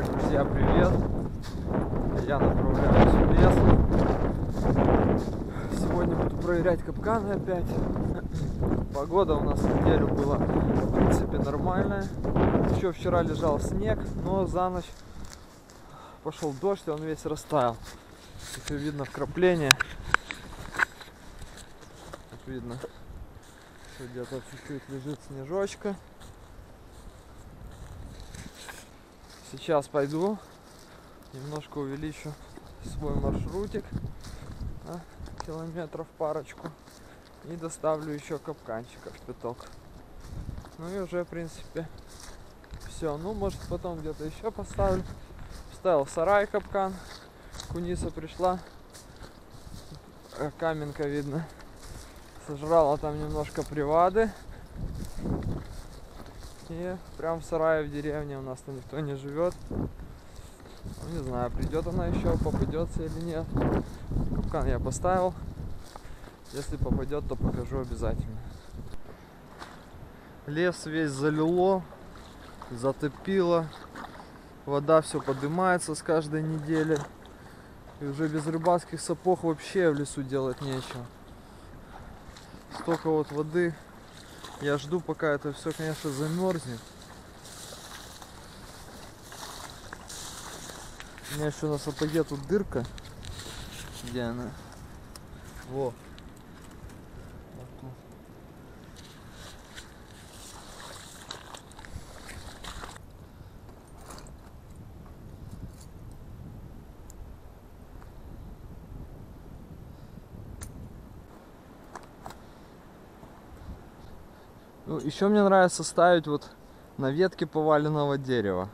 Итак, друзья, привет! Я направляюсь в лес. Сегодня буду проверять капканы опять. Погода у нас неделю была, в принципе, нормальная. Еще вчера лежал снег, но за ночь пошел дождь, и он весь растаял. Как видно вкрапление. Как видно, где-то чуть-чуть лежит снежочка. Сейчас пойду, немножко увеличу свой маршрутик, а, километров парочку, и доставлю еще капканчиков пяток. Ну и уже, в принципе, все. Ну, может, потом где-то еще поставлю. Ставил в сарай капкан. Куниса пришла. Э, Каменка видно. Сожрала там немножко привады. И прям в сарае в деревне у нас-то никто не живет. Ну, не знаю, придет она еще, попадется или нет. Капкан я поставил. Если попадет, то покажу обязательно. Лес весь залило, затопило. Вода все поднимается с каждой недели. И уже без рыбацких сапог вообще в лесу делать нечего. Столько вот воды. Я жду, пока это все, конечно, замерзнет. У меня еще на сапоге тут дырка. Где она? Во. Вот тут. Ну, еще мне нравится ставить вот на ветке поваленного дерева.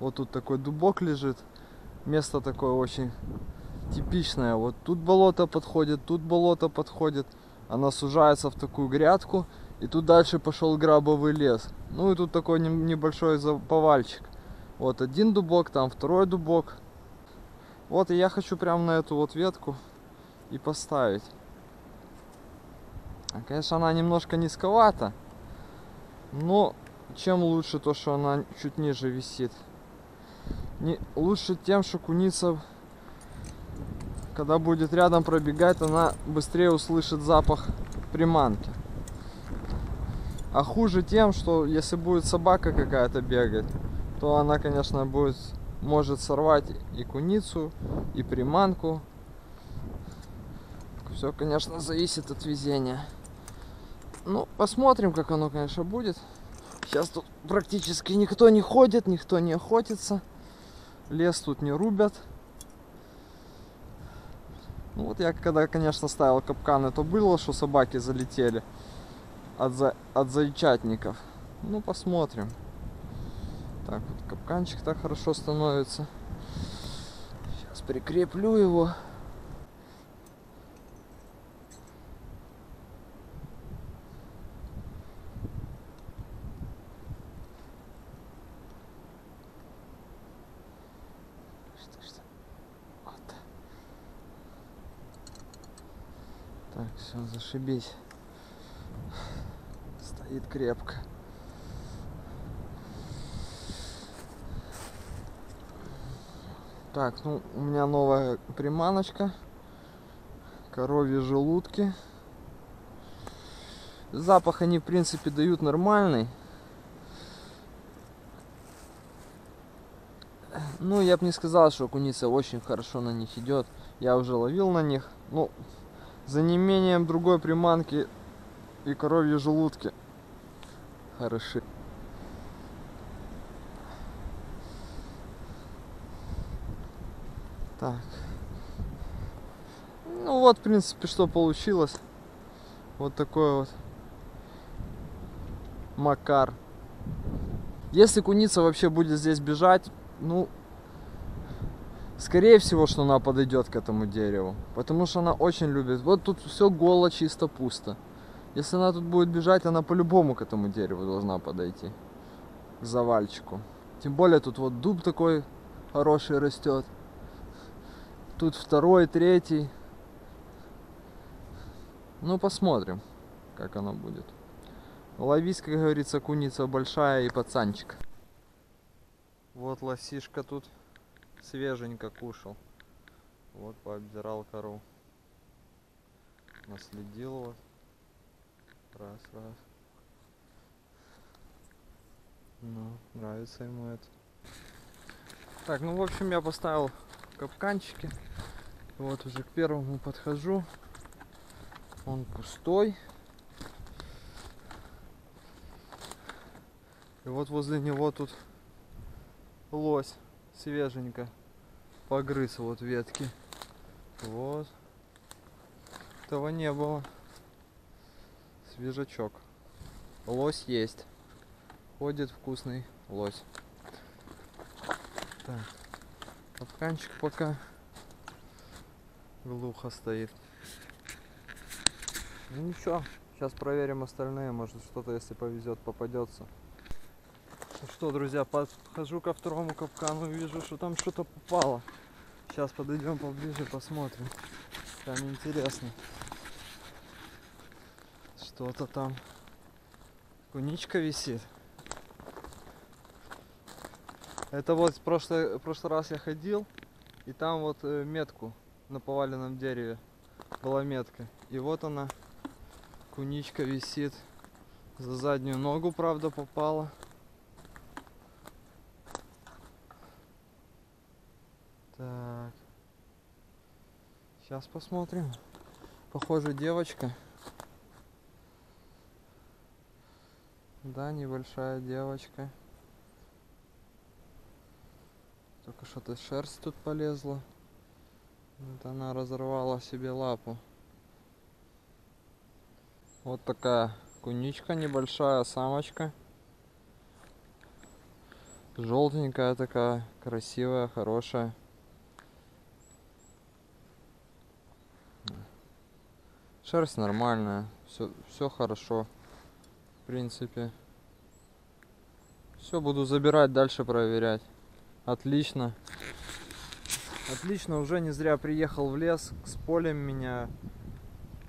Вот тут такой дубок лежит. Место такое очень типичное. Вот тут болото подходит, тут болото подходит. Она сужается в такую грядку. И тут дальше пошел грабовый лес. Ну и тут такой не- небольшой повальчик. Вот один дубок, там второй дубок. Вот и я хочу прямо на эту вот ветку и поставить. А, Конечно, она немножко низковата. Но чем лучше то, что она чуть ниже висит. Не, лучше тем, что куница, когда будет рядом пробегать, она быстрее услышит запах приманки. А хуже тем, что если будет собака какая-то бегать, то она, конечно, будет может сорвать и куницу, и приманку. Все, конечно, зависит от везения. Ну, посмотрим, как оно, конечно, будет. Сейчас тут практически никто не ходит, никто не охотится. Лес тут не рубят. Ну вот я когда, конечно, ставил капканы, то было, что собаки залетели от, за... от зайчатников. Ну, посмотрим. Так, вот капканчик так хорошо становится. Сейчас прикреплю его. Так, все, зашибись. Стоит крепко. Так, ну, у меня новая приманочка. Коровьи желудки. Запах они, в принципе, дают нормальный. Ну, я бы не сказал, что куница очень хорошо на них идет. Я уже ловил на них. Ну, за неимением другой приманки и коровьи желудки хороши. Так. Ну вот, в принципе, что получилось. Вот такой вот Макар. Если куница вообще будет здесь бежать, ну, скорее всего, что она подойдет к этому дереву. Потому что она очень любит. Вот тут все голо, чисто пусто. Если она тут будет бежать, она по-любому к этому дереву должна подойти. К завальчику. Тем более тут вот дуб такой хороший растет. Тут второй, третий. Ну, посмотрим, как оно будет. Ловись, как говорится, куница большая и пацанчик. Вот лосишка тут свеженько кушал. Вот пообдирал кору. Наследил вот. Раз, раз. Ну, нравится ему это. Так, ну в общем я поставил капканчики. Вот уже к первому подхожу. Он пустой. И вот возле него тут лось свеженько погрыз вот ветки. Вот. Этого не было. Свежачок. Лось есть. Ходит вкусный лось. Так. Капканчик пока глухо стоит. Ну ничего, сейчас проверим остальные, может что-то, если повезет, попадется. Ну что, друзья, подхожу ко второму капкану, вижу, что там что-то попало. Сейчас подойдем поближе, посмотрим. Там интересно. Что-то там. Куничка висит. Это вот в прошлый, прошлый раз я ходил, и там вот э, метку на поваленном дереве была метка. И вот она, куничка висит. За заднюю ногу, правда, попала. Сейчас посмотрим. Похоже, девочка. Да, небольшая девочка. Только что-то шерсть тут полезла. Вот она разорвала себе лапу. Вот такая куничка небольшая, самочка. Желтенькая такая, красивая, хорошая. Шерсть нормальная, все, все хорошо, в принципе. Все буду забирать, дальше проверять. Отлично. Отлично, уже не зря приехал в лес, с полем меня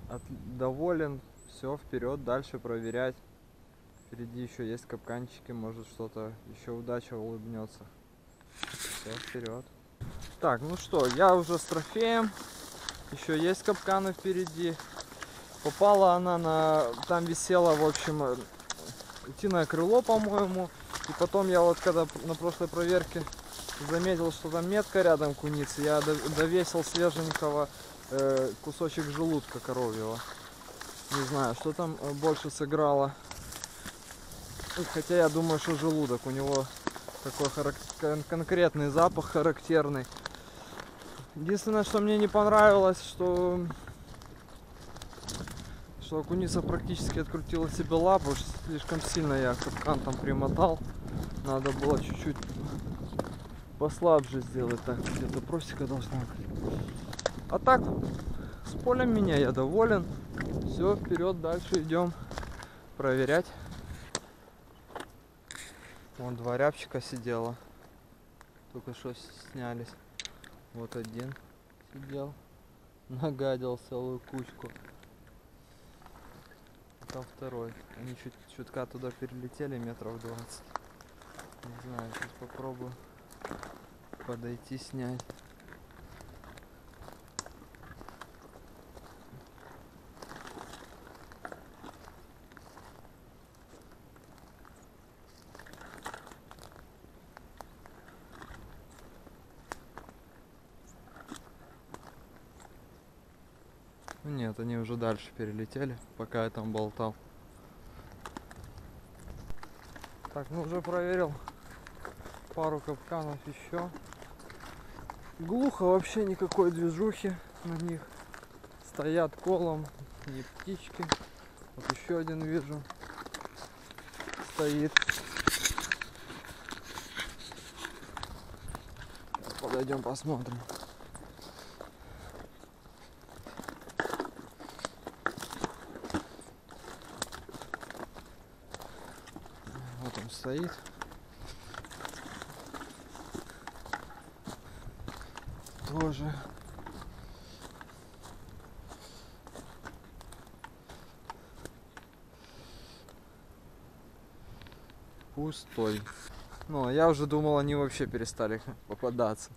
от... доволен. Все, вперед, дальше проверять. Впереди еще есть капканчики, может что-то еще удача улыбнется. Все, вперед. Так, ну что, я уже с трофеем. Еще есть капканы впереди. Попала она на... Там висела, в общем, э, утиное крыло, по-моему. И потом я вот, когда на прошлой проверке заметил, что там метка рядом куницы, я довесил свеженького э, кусочек желудка коровьего. Не знаю, что там э, больше сыграло. Хотя я думаю, что желудок. У него такой характер... конкретный запах характерный. Единственное, что мне не понравилось, что что окуница практически открутила себе лапу, слишком сильно я капкан там примотал. Надо было чуть-чуть послабже сделать, так где-то просека должна быть. А так, с полем меня я доволен. Все, вперед, дальше идем проверять. Вон два рябчика сидела. Только что снялись. Вот один сидел. Нагадил целую кучку там второй. Они чуть чутка туда перелетели метров 20. Не знаю, сейчас попробую подойти снять. Нет, они уже дальше перелетели, пока я там болтал. Так, ну уже проверил пару капканов еще. Глухо вообще никакой движухи на них. Стоят колом, не птички. Вот еще один вижу. Стоит. Подойдем посмотрим. Стоит. Тоже. Пустой. Ну, а я уже думал, они вообще перестали попадаться.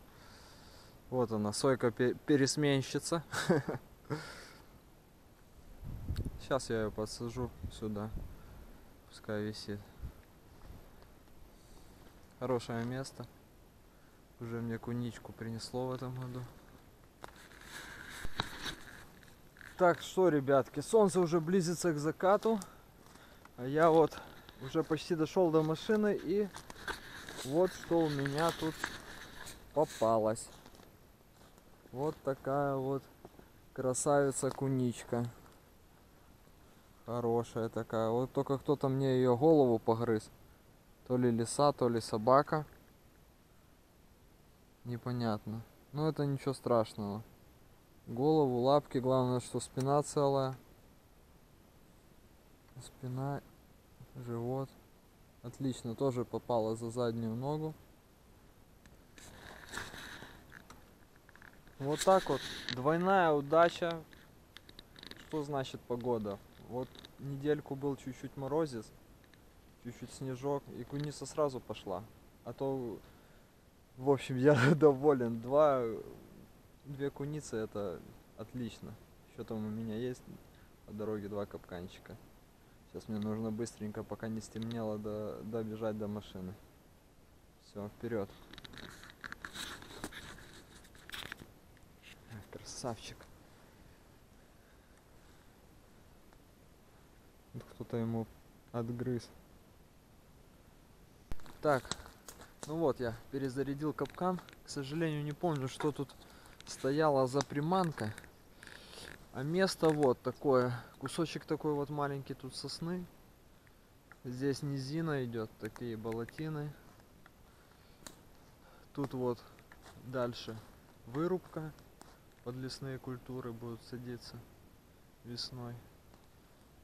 Вот она, сойка пе- пересменщица. Сейчас я ее подсажу сюда. Пускай висит. Хорошее место. Уже мне куничку принесло в этом году. Так что, ребятки, солнце уже близится к закату. А я вот уже почти дошел до машины и вот что у меня тут попалось. Вот такая вот красавица куничка. Хорошая такая. Вот только кто-то мне ее голову погрыз. То ли лиса, то ли собака. Непонятно. Но это ничего страшного. Голову, лапки, главное, что спина целая. Спина, живот. Отлично, тоже попала за заднюю ногу. Вот так вот. Двойная удача. Что значит погода? Вот недельку был чуть-чуть морозец, чуть-чуть снежок, и куница сразу пошла. А то, в общем, я доволен. Два, две куницы это отлично. Еще там у меня есть по дороге два капканчика. Сейчас мне нужно быстренько, пока не стемнело, до, добежать до машины. Все, вперед. Красавчик. Кто-то ему отгрыз. Так, ну вот я перезарядил капкан. К сожалению, не помню, что тут стояла за приманка. А место вот такое. Кусочек такой вот маленький тут сосны. Здесь низина идет, такие болотины. Тут вот дальше вырубка под лесные культуры будут садиться весной.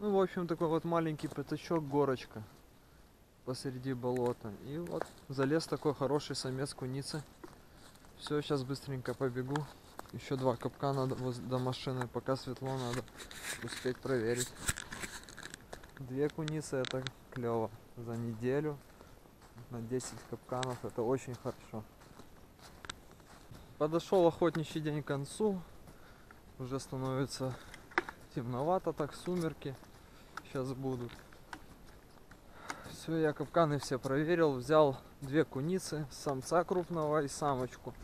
Ну, в общем, такой вот маленький пятачок, горочка посреди болота. И вот залез такой хороший самец куницы. Все, сейчас быстренько побегу. Еще два капкана до, воз- до машины, пока светло надо успеть проверить. Две куницы это клево. За неделю на 10 капканов это очень хорошо. Подошел охотничий день к концу. Уже становится темновато так, сумерки сейчас будут. Все, я капканы все проверил, взял две куницы, самца крупного и самочку.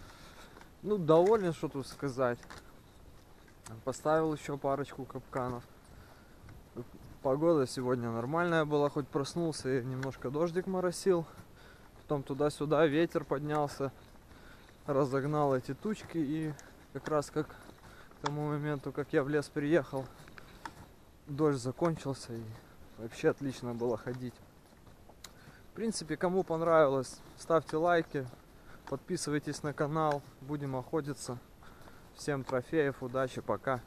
Ну, доволен, что тут сказать. Поставил еще парочку капканов. Погода сегодня нормальная была, хоть проснулся и немножко дождик моросил. Потом туда-сюда ветер поднялся, разогнал эти тучки и как раз как к тому моменту, как я в лес приехал, дождь закончился и вообще отлично было ходить. Принципе, кому понравилось, ставьте лайки, подписывайтесь на канал, будем охотиться. Всем трофеев, удачи, пока.